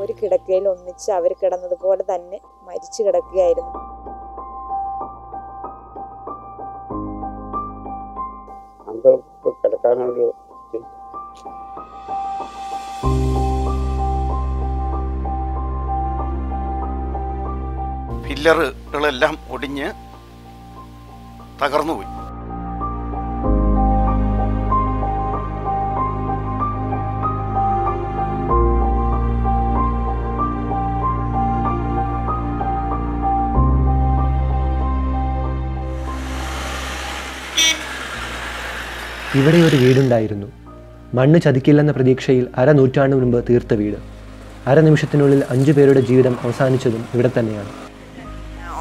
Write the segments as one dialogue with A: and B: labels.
A: ഒരു കിടക്കയിൽ ഒന്നിച്ച് അവർ കിടന്നതുപോലെ തന്നെ മരിച്ചു കിടക്കുകയായിരുന്നു.
B: കിടക്കാനൊരു
C: പില്ലറുകളെല്ലാം ഒടിഞ്ഞ് തകർന്നുപോയി.
D: ഇവിടെ ഒരു വീടുണ്ടായിരുന്നു. മണ്ണ് ചതിക്കില്ലെന്ന പ്രതീക്ഷയിൽ അരനൂറ്റാണ്ട് മുൻപ് തീർത്ത വീട്. അരനിമിഷത്തിനുള്ളിൽ അഞ്ചു പേരുടെ ജീവിതം അവസാനിച്ചതും ഇവിടെ തന്നെയാണ്.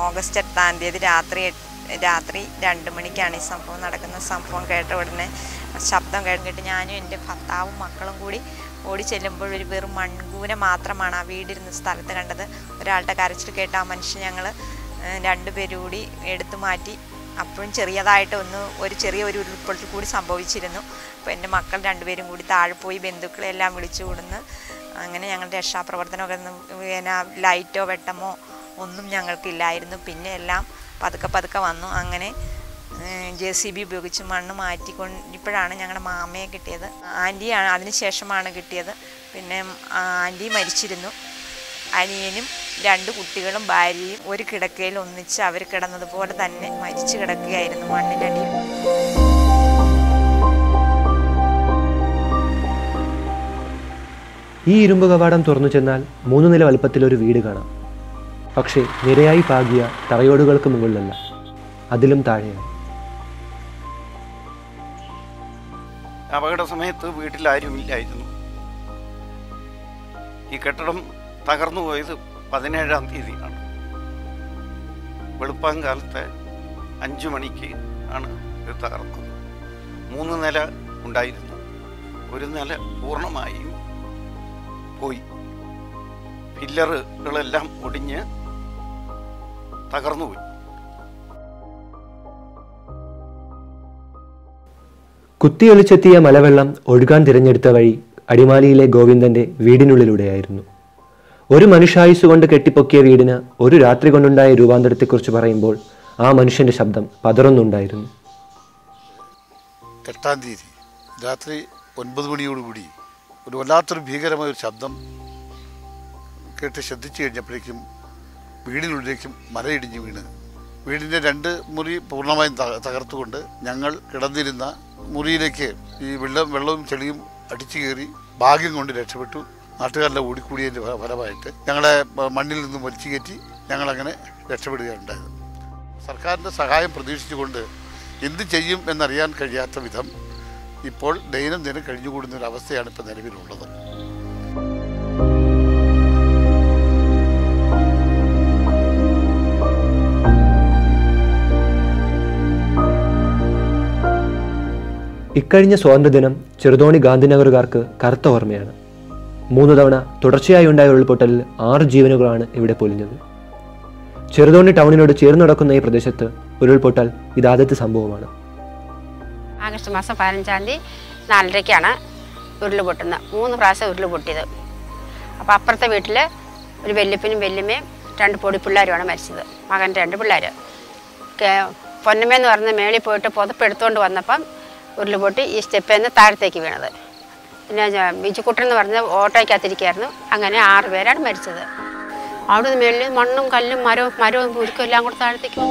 E: ഓഗസ്റ്റ് എട്ടാം തീയതി രാത്രി രാത്രി രണ്ട് മണിക്കാണ് ഈ സംഭവം നടക്കുന്ന സംഭവം കേട്ട ഉടനെ ശബ്ദം കേട്ടിട്ട് ഞാനും എന്റെ ഭർത്താവും മക്കളും കൂടി ഓടി ചെല്ലുമ്പോൾ ഒരു വെറും മൺകൂന മാത്രമാണ് ആ വീടിരുന്ന സ്ഥലത്ത് കണ്ടത്. ഒരാളുടെ കരച്ചിൽ കേട്ട ആ മനുഷ്യൻ ഞങ്ങൾ രണ്ടുപേരും കൂടി എടുത്തു മാറ്റി അപ്പോഴും ചെറിയതായിട്ട് ഒന്ന് ഒരു ചെറിയ ഒരു ഉരുൾപൊട്ടൽ കൂടി സംഭവിച്ചിരുന്നു. അപ്പോൾ എന്റെ മക്കൾ രണ്ടുപേരും കൂടി താഴെ പോയി ബന്ധുക്കളെ എല്ലാം വിളിച്ചു കൊടുന്ന് അങ്ങനെ ഞങ്ങളുടെ രക്ഷാപ്രവർത്തനമൊക്കെ പിന്നെ ലൈറ്റോ വെട്ടമോ ഒന്നും ഞങ്ങൾക്കില്ലായിരുന്നു. പിന്നെ എല്ലാം പതുക്കെ പതുക്കെ വന്നു. അങ്ങനെ ജെ സി ബി ഉപയോഗിച്ച് മണ്ണ് മാറ്റിക്കൊണ്ട് ഇപ്പോഴാണ് ഞങ്ങളുടെ മാമയെ കിട്ടിയത്. ആന്റിയാണ് അതിന് ശേഷമാണ് കിട്ടിയത്. പിന്നെ ആന്റി മരിച്ചിരുന്നു. അനിയനും രണ്ട് കുട്ടികളും ഭാര്യയും ഒരു കിടക്കയിൽ ഒന്നിച്ച് അവർ കിടന്നതുപോലെ തന്നെ മരിച്ചു കിടക്കുകയായിരുന്നു മണ്ണിനടിയിൽ.
D: ഈ ഇരുമ്പ് കവാടം തുറന്നു ചെന്നാൽ മൂന്ന് നില വലുപ്പത്തിലൊരു വീട് കാണാം. പക്ഷേ നിരയായി പാകിയ തറയോടുകൾക്ക് മുകളിലല്ല അതിലും താഴെയാണ്.
C: അപകട സമയത്ത് വീട്ടിലാരുമില്ലായിരുന്നു ഈ കെട്ടിടം തകർന്നു പോയത് പതിനേഴാം തീയതിയാണ് വെളുപ്പാങ്കാലത്തെ അഞ്ചു മണിക്ക് ആണ് ഇത് തകർന്നത് മൂന്ന് നില ഉണ്ടായിരുന്നു. ഒരു നില പൂർണമായും പോയി. പില്ലറുകളെല്ലാം ഒടിഞ്ഞ് തകർന്നുപോയി.
D: കുത്തിയൊലിച്ചെത്തിയ മലവെള്ളം ഒഴുകാൻ തിരഞ്ഞെടുത്ത വഴി അടിമാലിയിലെ ഗോവിന്ദന്റെ വീടിനുള്ളിലൂടെയായിരുന്നു. ഒരു മനുഷ്യായുസ് കൊണ്ട് കെട്ടിപ്പൊക്കിയ വീടിന് ഒരു രാത്രി കൊണ്ടുണ്ടായ രൂപാന്തരത്തെക്കുറിച്ച് പറയുമ്പോൾ ആ മനുഷ്യന്റെ ശബ്ദം പതറുന്നുണ്ടായിരുന്നു.
F: എട്ടാം തീയതി രാത്രി ഒൻപത് മണിയോടുകൂടി ഒരു വല്ലാത്തൊരു ഭീകരമായ ഒരു ശബ്ദം കേട്ട് ശ്രദ്ധിച്ചു കഴിഞ്ഞപ്പോഴേക്കും വീടിനുള്ളിലേക്കും മലയിടിഞ്ഞ് വീണ്. വീടിന്റെ രണ്ട് മുറി പൂർണമായും തകർത്തുകൊണ്ട് ഞങ്ങൾ കിടന്നിരുന്ന മുറിയിലേക്ക് ഈ വെള്ളം വെള്ളവും ചെളിയും അടിച്ചു കയറി ഭാഗ്യം കൊണ്ട് രക്ഷപ്പെട്ടു. നാട്ടുകാരെല്ലാം ഓടിക്കൂടിയതിന്റെ ഫലമായിട്ട് ഞങ്ങളെ മണ്ണിൽ നിന്ന് വലിച്ചു കയറ്റി ഞങ്ങളങ്ങനെ രക്ഷപ്പെടുകയുണ്ടായത്. സർക്കാരിന്റെ സഹായം പ്രതീക്ഷിച്ചുകൊണ്ട് എന്ത് ചെയ്യും എന്നറിയാൻ കഴിയാത്ത വിധം ഇപ്പോൾ ദൈനംദിനം കഴിഞ്ഞുകൂടുന്ന ഒരു അവസ്ഥയാണ് ഇപ്പോൾ നിലവിലുള്ളത്.
D: ഇക്കഴിഞ്ഞ സ്വാതന്ത്ര്യദിനം ചെറുതോണി ഗാന്ധിനഗറുകാർക്ക് കറുത്ത ഓർമ്മയാണ്. മൂന്ന് തവണ തുടർച്ചയായി ഉണ്ടായ ഉരുൾപൊട്ടലിൽ ആറ് ജീവനുകളാണ് ഇവിടെ പൊലിഞ്ഞത്. ചെറുതോണി ടൗണിനോട് ചേർന്ന് നടക്കുന്ന ഈ പ്രദേശത്ത് ഉരുൾപൊട്ടൽ ഇതാദ്യത്തെ സംഭവമാണ്.
G: ആഗസ്റ്റ് മാസം പതിനഞ്ചാം തീയതി നാലരയ്ക്കാണ് ഉരുൾ പൊട്ടുന്നത് മൂന്ന് പ്രാവശ്യം ഉരുൾ പൊട്ടിയത് അപ്പോൾ അപ്പുറത്തെ വീട്ടിൽ ഒരു വല്യപ്പനും വല്യമ്മയും രണ്ട് പൊടി പിള്ളേരുമാണ് മരിച്ചത്. മകന്റെ രണ്ട് പിള്ളേർ പൊന്നമ്മയെന്ന് പറഞ്ഞ് മേളിൽ പോയിട്ട് പുതപ്പെടുത്തുകൊണ്ട് വന്നപ്പം ഉരുൾ പൊട്ടി ഈ സ്റ്റെപ്പിൽ നിന്ന് താഴത്തേക്ക് വീണത്. പിന്നെ ബിജുക്കുട്ടൻ എന്ന് പറഞ്ഞ ഓട്ടോയ്ക്കകത്തിരിക്കുകയായിരുന്നു. അങ്ങനെ ആറ് പേരാണ് മരിച്ചത്. അവിടുന്ന് മേളിൽ മണ്ണും കല്ലും മരവും മരവും കുരുക്കും എല്ലാം കൂടെ താഴത്തേക്ക്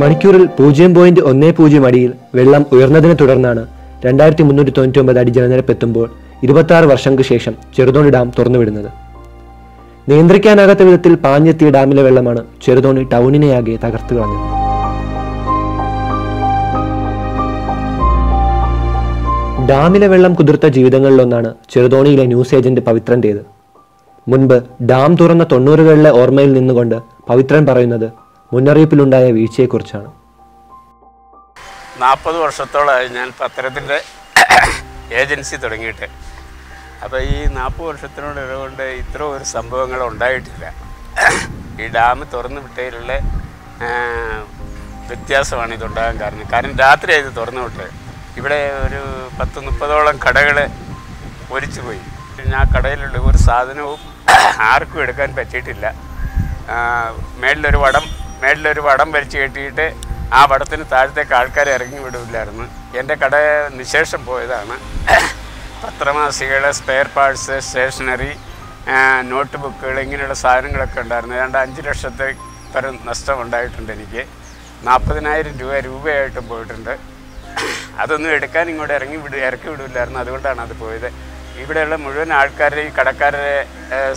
D: മണിക്കൂറിൽ പൂജ്യം പോയിന്റ് ഒന്നേ പൂജ്യം അടിയിൽ വെള്ളം ഉയർന്നതിനെ തുടർന്നാണ് രണ്ടായിരത്തി മുന്നൂറ്റി തൊണ്ണൂറ്റി ഒമ്പത് അടി ജലനിരപ്പ് എത്തുമ്പോൾ ഇരുപത്തി ആറ് വർഷങ്ങൾക്ക് ശേഷം ചെറുതോണി ഡാം തുറന്നുവിടുന്നത്. നിയന്ത്രിക്കാനാകാത്ത വിധത്തിൽ പാഞ്ഞെത്തിയ ഡാമിലെ വെള്ളമാണ് ചെറുതോണി ടൗണിനെയാകെ തകർത്തു കളഞ്ഞത്. ഡാമിലെ വെള്ളം കുതിർത്ത ജീവിതങ്ങളിലൊന്നാണ് ചെറുതോണിയിലെ ന്യൂസ് ഏജന്റ് പവിത്രന്റേത് മുൻപ് ഡാം തുറന്ന തൊണ്ണൂറുകളിലെ ഓർമ്മയിൽ നിന്നുകൊണ്ട് പവിത്രൻ പറയുന്നത് മുന്നറിയിപ്പിലുണ്ടായ വീഴ്ചയെക്കുറിച്ചാണ്.
B: നാൽപ്പത് വർഷത്തോളമായി ഞാൻ പത്രത്തിന്റെ ഏജൻസി തുടങ്ങിയിട്ട്.
H: അപ്പോൾ ഈ നാൽപ്പത് വർഷത്തിനോട് ഇടകൊണ്ട് ഇത്ര ഒരു സംഭവങ്ങൾ ഉണ്ടായിട്ടില്ല. ഈ ഡാം തുറന്നു വിട്ടതിലുള്ള വ്യത്യാസമാണ് ഇതുണ്ടാകാൻ കാരണം. കാരണം രാത്രി ഇത് തുറന്നു വിട്ടത് ഇവിടെ ഒരു പത്ത് മുപ്പതോളം കടകൾ ഒലിച്ചു പോയി. പിന്നെ ആ കടയിലുള്ള ഒരു സാധനവും ആർക്കും എടുക്കാൻ പറ്റിയിട്ടില്ല. മേളിലൊരു വടം മേളിലൊരു വടം വലിച്ചു കെട്ടിയിട്ട് ആ വടത്തിന് താഴത്തേക്ക് ആൾക്കാരെ ഇറങ്ങി വിടില്ലായിരുന്നു. എന്റെ കട നിശേഷം പോയതാണ്. പത്രമാസികകൾ സ്പെയർ പാർട്സ് സ്റ്റേഷനറി നോട്ട് ബുക്കുകൾ ഇങ്ങനെയുള്ള സാധനങ്ങളൊക്കെ ഉണ്ടായിരുന്നു. ഏതാണ്ട് അഞ്ച് ലക്ഷത്തെ പരം നഷ്ടമുണ്ടായിട്ടുണ്ട് എനിക്ക്. നാൽപ്പതിനായിരം രൂപ രൂപയായിട്ടും പോയിട്ടുണ്ട്. അതൊന്നും എടുക്കാൻ ഇങ്ങോട്ട് ഇറങ്ങി വിട ഇറക്കി വിടില്ലായിരുന്നു. അതുകൊണ്ടാണ് അത് പോയത്. ഇവിടെയുള്ള മുഴുവൻ ആൾക്കാരുടെ ഈ കടക്കാരുടെ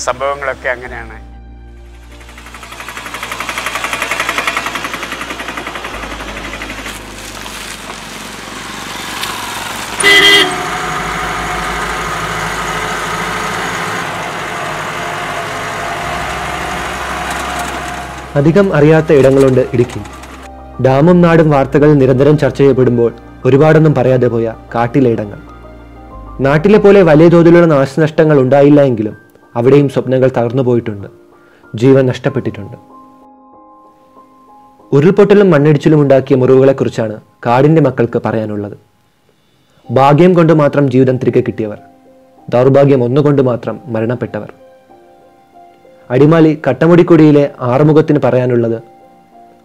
H: സംഭവങ്ങളൊക്കെ അങ്ങനെയാണ്.
D: അധികം അറിയാത്ത ഇടങ്ങളുണ്ട് ഇടുക്കി. ഡാമും നാടും വാർത്തകൾ നിരന്തരം ചർച്ച ചെയ്യപ്പെടുമ്പോൾ ഒരുപാടൊന്നും പറയാതെ പോയ കാട്ടിലെ ഇടങ്ങൾ. നാട്ടിലെ പോലെ വലിയ തോതിലുള്ള നാശനഷ്ടങ്ങൾ ഉണ്ടായില്ല എങ്കിലും അവിടെയും സ്വപ്നങ്ങൾ തകർന്നു പോയിട്ടുണ്ട്. ജീവൻ നഷ്ടപ്പെട്ടിട്ടുണ്ട്. ഉരുൾപൊട്ടലും മണ്ണിടിച്ചിലും ഉണ്ടാക്കിയ മുറിവുകളെക്കുറിച്ചാണ് കാടിന്റെ മക്കൾക്ക് പറയാനുള്ളത്. ഭാഗ്യം കൊണ്ട് മാത്രം ജീവിതം തിരികെ കിട്ടിയവർ. ദൗർഭാഗ്യം ഒന്നുകൊണ്ട് മാത്രം മരണപ്പെട്ടവർ. അടിമാലി കട്ടമുടിക്കുടിയിലെ ആറുമുഖത്തിന് പറയാനുള്ളത്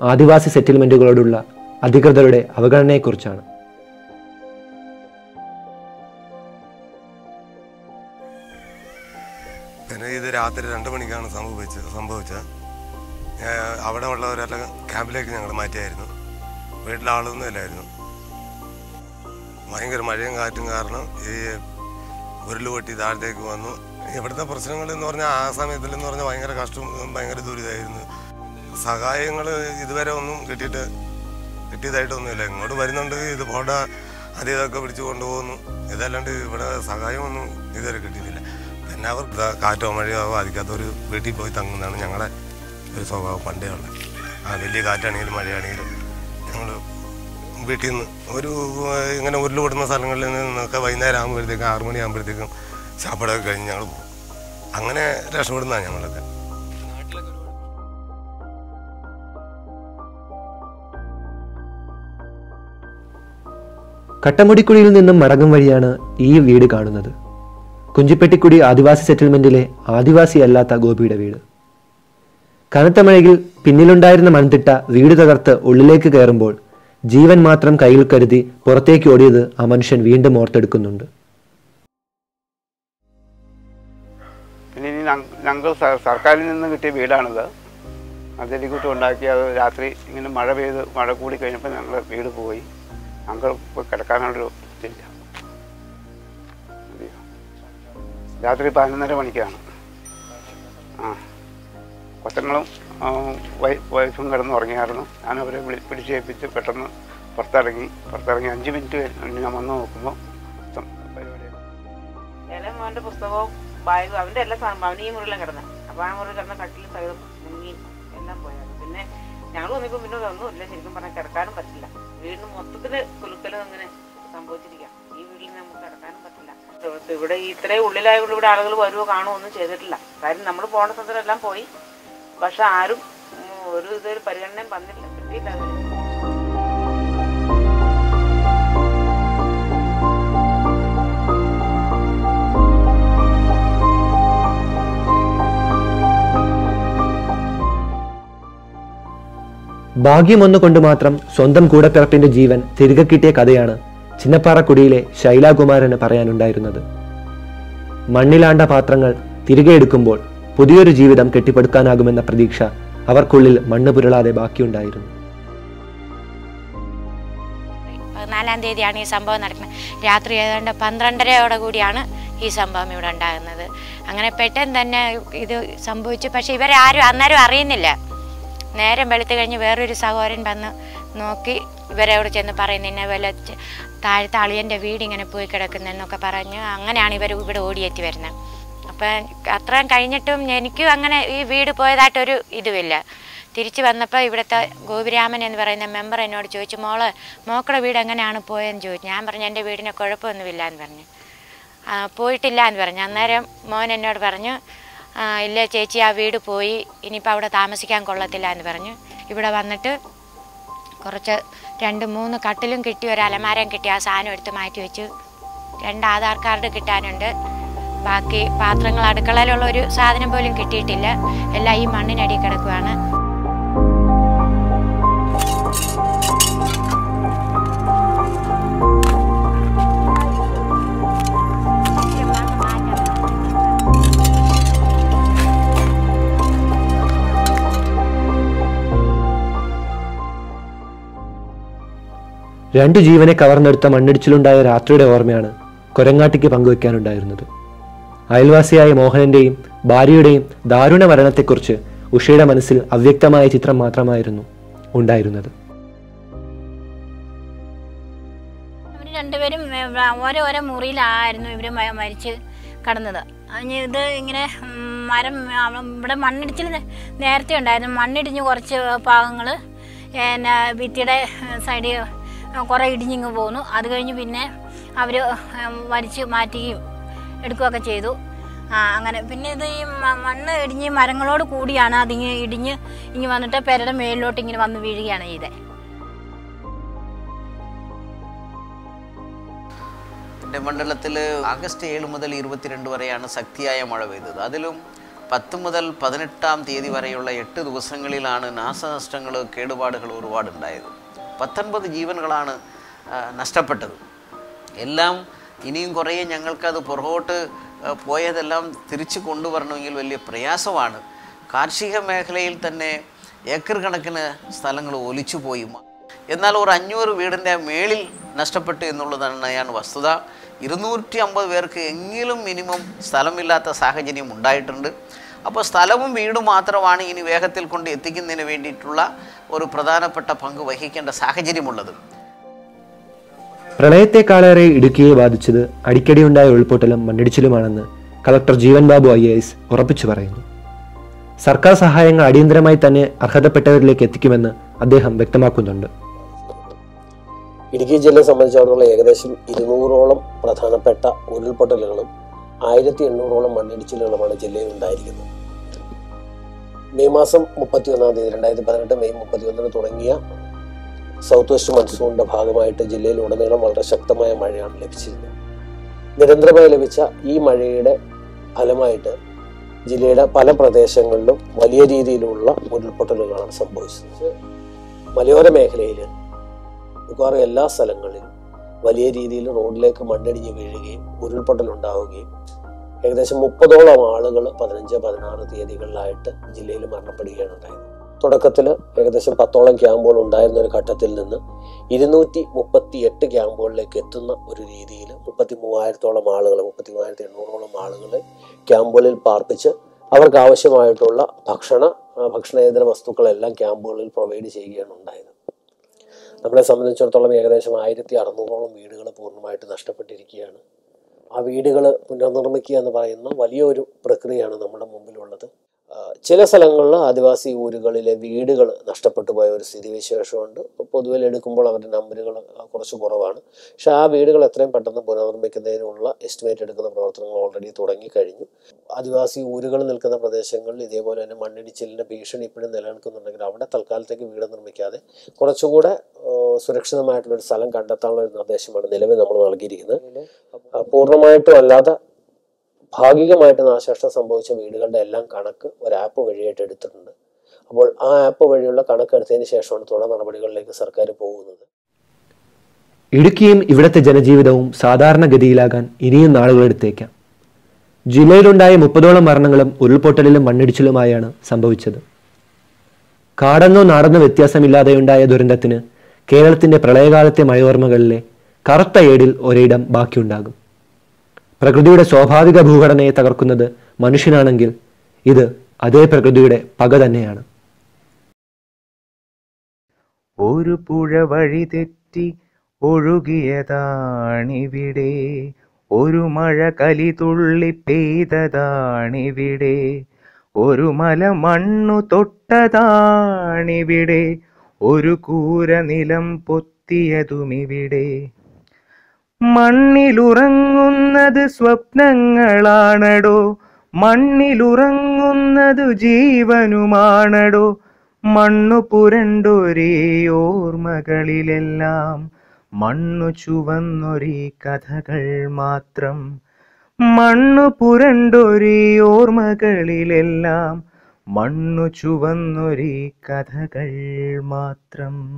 D: ആദിവാസി സെറ്റിൽമെന്റുകളോടുള്ള അധികൃതരുടെ അവഗണനയെക്കുറിച്ചാണ്.
I: ഇത് രാത്രി രണ്ട് മണിക്കാണ് സംഭവിച്ചത്. സംഭവിച്ചത് അവിടെ ഉള്ളവരെല്ലാം ക്യാമ്പിലേക്ക് ഞങ്ങൾ മാറ്റിയായിരുന്നു. വീട്ടിലെ ആളൊന്നും ഇല്ലായിരുന്നു. ഭയങ്കര മഴയും കാറ്റും കാരണം ഈ ഉരുളുപൊട്ടി താഴത്തേക്ക് വന്നു. ഇവിടുത്തെ പ്രശ്നങ്ങൾ എന്ന് പറഞ്ഞാൽ ആ സമയത്തിൽ എന്ന് പറഞ്ഞാൽ ഭയങ്കര കഷ്ടവും ഭയങ്കര ദുരിതമായിരുന്നു സഹായങ്ങൾ ഇതുവരെ ഒന്നും കിട്ടിയിട്ട് കിട്ടിയതായിട്ടൊന്നുമില്ല. ഇങ്ങോട്ട് വരുന്നുണ്ട് ഇത് പോട അത് ഇതൊക്കെ പിടിച്ചു കൊണ്ടുപോകുന്നു. ഇതല്ലാണ്ട് ഇവിടെ സഹായമൊന്നും ഇതുവരെ കിട്ടിയിട്ടില്ല. പിന്നെ അവർ കാറ്റോ മഴയോ ബാധിക്കാത്തവർ വീട്ടിൽ പോയി തങ്ങുന്നതാണ് ഞങ്ങളുടെ ഒരു സ്വഭാവം പണ്ടേ ഉള്ളത് ആ വലിയ കാറ്റാണെങ്കിലും മഴയാണെങ്കിലും ഞങ്ങൾ വീട്ടിൽ നിന്ന് ഒരു ഇങ്ങനെ ഉരുളുപൊട്ടുന്ന സ്ഥലങ്ങളിൽ നിന്നൊക്കെ വൈകുന്നേരം ആകുമ്പോഴത്തേക്കും ആറുമണി ആകുമ്പോഴത്തേക്കും ശാപ്പടമൊക്കെ കഴിഞ്ഞ് ഞങ്ങൾ പോകും അങ്ങനെ രക്ഷപ്പെടുന്നതാണ് ഞങ്ങളൊക്കെ.
D: കട്ടമുടിക്കുഴിയിൽ നിന്നും മടങ്ങും വഴിയാണ് ഈ വീട് കാണുന്നത്. കുഞ്ചിപ്പെട്ടിക്കുടി ആദിവാസി സെറ്റിൽമെന്റിലെ ആദിവാസി അല്ലാത്ത ഗോപിയുടെ വീട്. കനത്ത മഴയിൽ പിന്നിലുണ്ടായിരുന്ന മൺതിട്ട വീട് തകർത്ത് ഉള്ളിലേക്ക് കയറുമ്പോൾ ജീവൻ മാത്രം കയ്യിൽ കരുതി പുറത്തേക്ക് ഓടിയത് ആ മനുഷ്യൻ വീണ്ടും ഓർത്തെടുക്കുന്നുണ്ട്.
C: ഞങ്ങൾ സർക്കാരിൽ നിന്ന് കിട്ടിയ വീടാണിത്. അതിരിക്കൂട്ട് ഉണ്ടാക്കി അത് രാത്രി ഇങ്ങനെ മഴ പെയ്ത് മഴ കൂടി കഴിഞ്ഞപ്പോൾ ഞങ്ങൾ വീട് പോയി. ഞങ്ങൾ കിടക്കാനുള്ളൊരു ഇതില്ല. രാത്രി പതിനൊന്നര മണിക്കാണ്. ആ. കൊച്ചങ്ങളും വൈഫും കിടന്ന് ഉറങ്ങിയായിരുന്നു. ഞാൻ അവരെ വിളി പിടിച്ചേൽപ്പിച്ച് പെട്ടെന്ന് പുറത്തിറങ്ങി. പുറത്തിറങ്ങി അഞ്ച് മിനിറ്റ് ഞാൻ വന്ന് നോക്കുമ്പോൾ
J: പരിപാടിയാണ് പുസ്തകവും ബാഗും അവന്റെ എല്ലാ സാധനം ഈ മുറിയിലും കിടന്ന. അപ്പൊ ആ മുറി കിടന്ന കട്ടിൽ സഹിതം മുങ്ങി എല്ലാം പോയായിരുന്നു പിന്നെ ഞങ്ങൾ വന്നപ്പോൾ പിന്നെ ഒന്നുമില്ല ശരിക്കും പറഞ്ഞാൽ കിടക്കാനും പറ്റില്ല. വീടിന് മൊത്തത്തിൽ കുലുക്കലും അങ്ങനെ സംഭവിച്ചിരിക്കാം. ഈ വീട്ടിൽ നമുക്ക് കിടക്കാനും പറ്റില്ല. ഇവിടെ ഇത്രയും ഉള്ളിലായതുകൊണ്ട് ഇവിടെ ആളുകൾ വരുമോ കാണുമോ ഒന്നും ചെയ്തിട്ടില്ല. കാര്യം നമ്മൾ പോണ സ്ഥലത്തെല്ലാം പോയി. പക്ഷെ ആരും ഒരു ഇതൊരു പരിഗണനയും വന്നില്ല കിട്ടിയില്ല
D: ഭാഗ്യം ഒന്നുകൊണ്ട് മാത്രം സ്വന്തം കൂടപ്പിറപ്പിന്റെ ജീവൻ തിരികെ കിട്ടിയ കഥയാണ് ചിന്നപ്പാറക്കുടിയിലെ ശൈലാകുമാരന് പറയാനുണ്ടായിരുന്നത്. മണ്ണിലാണ്ട പാത്രങ്ങൾ തിരികെ എടുക്കുമ്പോൾ പുതിയൊരു ജീവിതം കെട്ടിപ്പടുക്കാനാകുമെന്ന പ്രതീക്ഷ അവർക്കുള്ളിൽ മണ്ണ് പുരളാതെ ബാക്കിയുണ്ടായിരുന്നു.
K: പതിനാലാം തീയതിയാണ് ഈ സംഭവം നടക്കുന്നത്. രാത്രി ഏതാണ്ട് പന്ത്രണ്ടരയോടെ കൂടിയാണ് ഈ സംഭവം ഇവിടെ ഉണ്ടാകുന്നത്. അങ്ങനെ പെട്ടെന്ന് തന്നെ ഇത് സംഭവിച്ചു. പക്ഷെ ഇവരാരും അന്നേരം അറിയുന്നില്ല. നേരം വെളുത്ത് കഴിഞ്ഞ് വേറൊരു സഹോദരൻ വന്ന് നോക്കി ഇവരോട് ചെന്ന് പറയുന്നു ഇന്ന വില താഴത്തെ അളിയന്റെ വീട് ഇങ്ങനെ പോയി കിടക്കുന്നതെന്നൊക്കെ പറഞ്ഞ് അങ്ങനെയാണ് ഇവർ ഇവിടെ ഓടിയെത്തി വരുന്നത്. അപ്പം അത്രയും കഴിഞ്ഞിട്ടും എനിക്കും അങ്ങനെ ഈ വീട് പോയതായിട്ടൊരു ഇതുമില്ല. തിരിച്ചു വന്നപ്പോൾ ഇവിടുത്തെ ഗോപിരാമൻ എന്ന് പറയുന്ന മെമ്പർ എന്നോട് ചോദിച്ചു മോൾ മോക്കളുടെ വീട് എങ്ങനെയാണ് പോയെന്ന് ചോദിച്ചു. ഞാൻ പറഞ്ഞു എന്റെ വീടിന് കുഴപ്പമൊന്നുമില്ല എന്ന് പറഞ്ഞു. പോയിട്ടില്ല എന്ന് പറഞ്ഞു. അന്നേരം മോൻ എന്നോട് പറഞ്ഞു "ആ, ഇല്ല ചേച്ചി ആ വീട് പോയി. ഇനിയിപ്പോൾ അവിടെ താമസിക്കാൻ കൊള്ളത്തില്ല എന്ന് പറഞ്ഞു. ഇവിടെ വന്നിട്ട് കുറച്ച് രണ്ട് മൂന്ന് കട്ടിലും കിട്ടി ഒരു അലമാരം കിട്ടി. ആ സാധനം എടുത്ത് മാറ്റി വെച്ചു. രണ്ട് ആധാർ കാർഡ് കിട്ടാനുണ്ട്. ബാക്കി പാത്രങ്ങൾ അടുക്കളയിലുള്ള ഒരു സാധനം പോലും കിട്ടിയിട്ടില്ല. എല്ലാം ഈ മണ്ണിനടി കിടക്കുകയാണ്
D: രണ്ടു ജീവനെ കവർന്നെടുത്ത മണ്ണിടിച്ചിലുണ്ടായ രാത്രിയുടെ ഓർമ്മയാണ് കൊരങ്ങാട്ടിക്ക് പങ്കുവെക്കാനുണ്ടായിരുന്നത്. അയൽവാസിയായ മോഹനന്റെയും ഭാര്യയുടെയും ദാരുണ മരണത്തെക്കുറിച്ച് ഉഷയുടെ മനസ്സിൽ അവ്യക്തമായ ചിത്രം മാത്രമായിരുന്നു ഉണ്ടായിരുന്നത്.
L: രണ്ടുപേരും ഓരോ ഓരോ മുറിയിലായിരുന്നു ഇവർ മരിച്ച് കിടന്നത്. ഇത് ഇങ്ങനെ മരം ഇവിടെ മണ്ണിടിച്ചിൽ നേരത്തെ ഉണ്ടായിരുന്നു. മണ്ണിടിഞ്ഞ് കുറച്ച് ഭാഗങ്ങൾ പിന്നെ ഭിത്തിയുടെ സൈഡിൽ കുറേ ഇടിഞ്ഞിങ്ങ് പോന്നു. അത് കഴിഞ്ഞ് പിന്നെ അവർ വലിച്ച് മാറ്റുകയും എടുക്കുകയൊക്കെ ചെയ്തു. അങ്ങനെ. പിന്നെ ഇത് ഈ മണ്ണ് ഇടിഞ്ഞ് മരങ്ങളോട് കൂടിയാണ് അതിങ്ങ് ഇടിഞ്ഞ് ഇങ്ങ് വന്നിട്ട് പെരയുടെ മേലിലോട്ട് ഇങ്ങനെ വന്ന് വീഴുകയാണ് ചെയ്തത്
M: മണ്ഡലത്തിൽ ആഗസ്റ്റ് ഏഴ് മുതൽ ഇരുപത്തിരണ്ട് വരെയാണ് ശക്തിയായ മഴ പെയ്തത്. അതിലും പത്ത് മുതൽ പതിനെട്ടാം തീയതി വരെയുള്ള എട്ട് ദിവസങ്ങളിലാണ് നാശനഷ്ടങ്ങൾ കേടുപാടുകൾ ഒരുപാടുണ്ടായത്. പത്തൊൻപത് ജീവനുകളാണ് നഷ്ടപ്പെട്ടത്. എല്ലാം ഇനിയും കുറേ ഞങ്ങൾക്കത് പുറകോട്ട് പോയതെല്ലാം തിരിച്ചു കൊണ്ടുവരണമെങ്കിൽ വലിയ പ്രയാസമാണ്. കാർഷിക മേഖലയിൽ തന്നെ ഏക്കർ കണക്കിന് സ്ഥലങ്ങൾ ഒലിച്ചു പോയി. എന്നാൽ ഒരു അഞ്ഞൂറ് വീടിന്റെ മേളിൽ നഷ്ടപ്പെട്ടു എന്നുള്ളതാണ് വസ്തുത. ഇരുന്നൂറ്റി അമ്പത് പേർക്ക് എങ്കിലും മിനിമം സ്ഥലമില്ലാത്ത സാഹചര്യം ഉണ്ടായിട്ടുണ്ട്. അപ്പോൾ സ്ഥലവും വീടും മാത്രമാണ് ഇനി വേഗത്തിൽ കൊണ്ട് എത്തിക്കുന്നതിന് വേണ്ടിയിട്ടുള്ള ഒരു പ്രധാനപ്പെട്ട പങ്ക് വഹിക്കേണ്ട സാഹചര്യമുള്ളത്.
D: പ്രളയത്തെക്കാളേറെ ഇടുക്കിയെ ബാധിച്ചത് അടിക്കടിയുണ്ടായ ഉൾപൊട്ടലും മണ്ണിടിച്ചിലുമാണെന്ന് collector Jeevan Babu I S ഉറപ്പിച്ചു പറയുന്നു. സർക്കാർ സഹായങ്ങൾ അടിയന്തരമായി തന്നെ അർഹതപ്പെട്ടവരിലേക്ക് എത്തിക്കുമെന്ന് അദ്ദേഹം വ്യക്തമാക്കുന്നുണ്ട്.
N: ഇടുക്കി ജില്ലയെ സംബന്ധിച്ചിടത്തോളം ഏകദേശം ഇരുന്നൂറോളം പ്രധാനപ്പെട്ട ഉരുൾപൊട്ടലുകളും ആയിരത്തി എണ്ണൂറോളം മണ്ണിടിച്ചിലുകളുമാണ് ജില്ലയിൽ ഉണ്ടായിരിക്കുന്നത്. മെയ് മാസം മുപ്പത്തി ഒന്നാം തീയതി രണ്ടായിരത്തി പതിനെട്ട് മെയ് മുപ്പത്തി ഒന്നിന് തുടങ്ങിയ സൗത്ത് വെസ്റ്റ് മൺസൂണിന്റെ ഭാഗമായിട്ട് ജില്ലയിൽ ഉടനീളം വളരെ ശക്തമായ മഴയാണ് ലഭിച്ചിരുന്നത്. നിരന്തരമായി ലഭിച്ച ഈ മഴയുടെ ഫലമായിട്ട് ജില്ലയുടെ പല പ്രദേശങ്ങളിലും വലിയ രീതിയിലുള്ള ഉരുൾപൊട്ടലുകളാണ് സംഭവിച്ചത്. മലയോര മേഖലയിൽ മിക്കവാറും എല്ലാ സ്ഥലങ്ങളിലും വലിയ രീതിയിൽ റോഡിലേക്ക് മണ്ണിടിഞ്ഞ് വീഴുകയും ഉരുൾപൊട്ടൽ ഉണ്ടാവുകയും ഏകദേശം മുപ്പതോളം ആളുകൾ പതിനഞ്ച് പതിനാറ് തീയതികളിലായിട്ട് ജില്ലയിൽ മരണപ്പെടുകയാണ് ഉണ്ടായത്. തുടക്കത്തിൽ ഏകദേശം പത്തോളം ക്യാമ്പുകൾ ഉണ്ടായിരുന്ന ഒരു ഘട്ടത്തിൽ നിന്ന് ഇരുന്നൂറ്റി മുപ്പത്തി എട്ട് ക്യാമ്പുകളിലേക്ക് എത്തുന്ന ഒരു രീതിയിൽ മുപ്പത്തി മൂവായിരത്തോളം ആളുകൾ മുപ്പത്തി മൂവായിരത്തി എണ്ണൂറോളം ആളുകളെ ക്യാമ്പുകളിൽ പാർപ്പിച്ച് അവർക്ക് ആവശ്യമായിട്ടുള്ള ഭക്ഷണ ഭക്ഷണേതര വസ്തുക്കളെല്ലാം ക്യാമ്പുകളിൽ പ്രൊവൈഡ് ചെയ്യുകയാണ് ഉണ്ടായത്. നമ്മളെ സംബന്ധിച്ചിടത്തോളം ഏകദേശം ആയിരത്തി അറുന്നൂറോളം വീടുകൾ പൂർണമായിട്ട് നഷ്ടപ്പെട്ടിരിക്കുകയാണ്. ആ വീടുകൾ പുനർനിർമ്മിക്കുക എന്ന് പറയുന്ന വലിയൊരു പ്രക്രിയയാണ് നമ്മുടെ മുമ്പിലുള്ളത്. ചില സ്ഥലങ്ങളിൽ ആദിവാസി ഊരുകളിലെ വീടുകൾ നഷ്ടപ്പെട്ടു പോയ ഒരു സ്ഥിതിവിശേഷമുണ്ട്. പൊതുവെ എടുക്കുമ്പോൾ അവരുടെ നമ്പറുകൾ കുറച്ച് കുറവാണ്. പക്ഷെ ആ വീടുകൾ എത്രയും പെട്ടെന്ന് പുനർനിർമ്മിക്കുന്നതിനുള്ള എസ്റ്റിമേറ്റ് എടുക്കുന്ന പ്രവർത്തനങ്ങൾ ഓൾറെഡി തുടങ്ങി കഴിഞ്ഞു. ആദിവാസി ഊരുകൾ നിൽക്കുന്ന പ്രദേശങ്ങളിൽ ഇതേപോലെ തന്നെ മണ്ണിടിച്ചിലിന്റെ ഭീഷണി ഇപ്പോഴും നിലനിൽക്കുന്നുണ്ടെങ്കിൽ അവിടെ തൽക്കാലത്തേക്ക് വീട് നിർമ്മിക്കാതെ കുറച്ചുകൂടെ സുരക്ഷിതമായിട്ടുള്ളൊരു സുരക്ഷിതമായിട്ടുള്ള ഒരു സ്ഥലം കണ്ടെത്താനുള്ള ഒരു നിർദ്ദേശമാണ് നിലവിൽ നമ്മൾ നൽകിയിരിക്കുന്നത്. പൂർണമായിട്ടും അല്ലാതെ ഭാഗികമായിട്ട് നാശനഷ്ടം സംഭവിച്ച വീടുകളുടെ എല്ലാം കണക്ക് ഒരു ആപ്പ് വഴിയായിട്ട് എടുത്തിട്ടുണ്ട്. അപ്പോൾ ആ ആപ്പ് വഴിയുള്ള കണക്ക് എടുത്തതിന് ശേഷമാണ് തുടർ നടപടികളിലേക്ക് സർക്കാർ പോകുന്നത്.
D: ഇടുക്കിയും ഇവിടുത്തെ ജനജീവിതവും സാധാരണഗതിയിലാകാൻ ഇനിയും നാളുകളെടുത്തേക്കാം ജില്ലയിലുണ്ടായ മുപ്പതോളം മരണങ്ങളും ഉരുൾപൊട്ടലിലും മണ്ണിടിച്ചിലുമായാണ് സംഭവിച്ചത്. കാടെന്നോ നാടെന്നോ വ്യത്യാസമില്ലാതെയുണ്ടായ ദുരന്തത്തിന് കേരളത്തിന്റെ പ്രളയകാലത്തെ മഴയോർമ്മകളിലെ കറുത്ത ഏടിൽ ഒരിടം ബാക്കിയുണ്ടാകും. പ്രകൃതിയുടെ സ്വാഭാവിക ഭൂഘടനയെ തകർക്കുന്നത് മനുഷ്യനാണെങ്കിൽ ഇത് അതേ പ്രകൃതിയുടെ പക തന്നെയാണ്.
O: ഒരു പുഴ വഴി തെറ്റി ഒഴുകിയതാണിവിടെ. ഒരു മഴ കലി തുള്ളി പെയ്തതാണിവിടെ. ഒരു മല മണ്ണു തൊട്ടതാണിവിടെ. ഒരു കൂര നിലം പൊത്തിയതുമിവിടെ. മണ്ണിലുറങ്ങുന്നത് സ്വപ്നങ്ങളാണടോ. മണ്ണിലുറങ്ങുന്നതു ജീവനുമാണടോ. മണ്ണു പുരണ്ടൊരേ ഓർമ്മകളിലെല്ലാം. മണ്ണു ചുവന്നൊരേ കഥകൾ മാത്രം. മണ്ണു പുരണ്ടൊരേ ഓർമ്മകളിലെല്ലാം. മണ്ണു ചുവന്നൊരേ കഥകൾ മാത്രം.